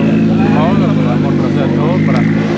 un vamos a proceder todo para...